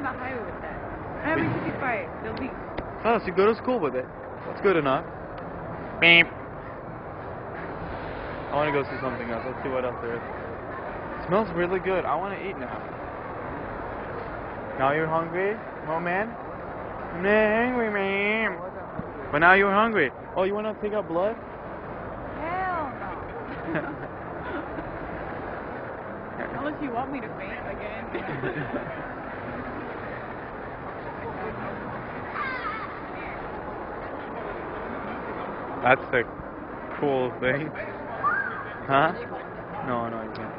on the highway with that. Having 55, the least. Oh, so you go to school with it. That's good enough. Beep. I want to go see something else. Let's see what else there is. smells really good. I want to eat now. Now you're hungry, oh man? I'm hungry, man. But now you're hungry. Oh, you want to take out blood? Hell no. Unless you want me to faint again. That's the cool thing. Huh? No, no, you can't.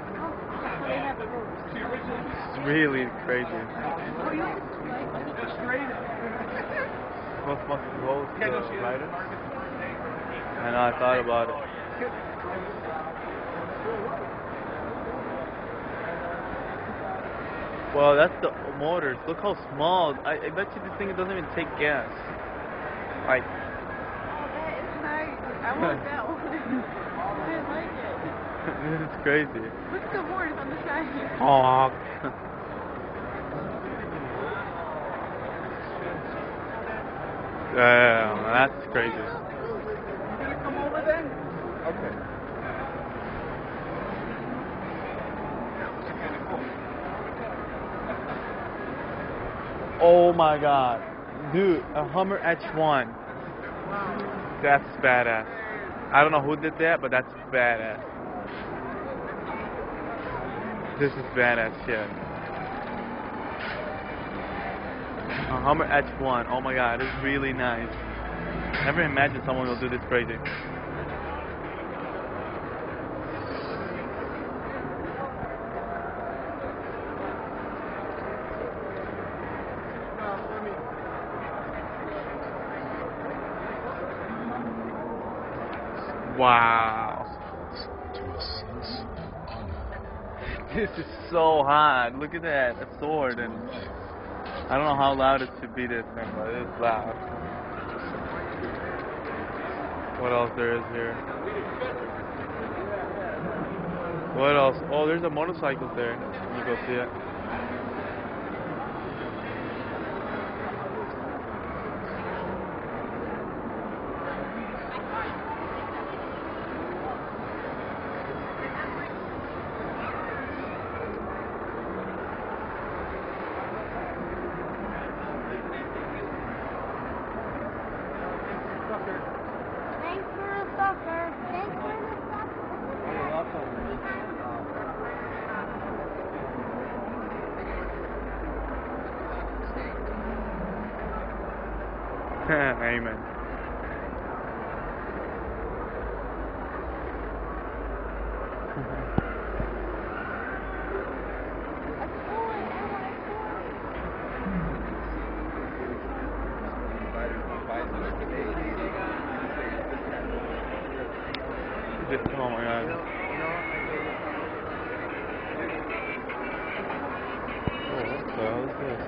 It's really crazy. Most must close the. I know, I thought about it. Well, that's the motors. Look how small. I, I bet you this thing doesn't even take gas. Like, Oh, that is nice. I want that one. I like it. this is crazy. Look at the horse on the side. Honk. Damn, that's crazy. Gonna come over then? Okay. Oh my god. Dude, a Hummer H1. That's badass. I don't know who did that, but that's badass. This is badass shit. A Hummer H1. Oh my god, it's really nice. Never imagined someone will do this crazy. Wow. This is so hot. Look at that. A sword and I don't know how loud it should be this thing, but it's loud. What else there is here? What else? Oh, there's a motorcycle there. Me go see it. Amen. Oh my god. Oh, what the hell is this?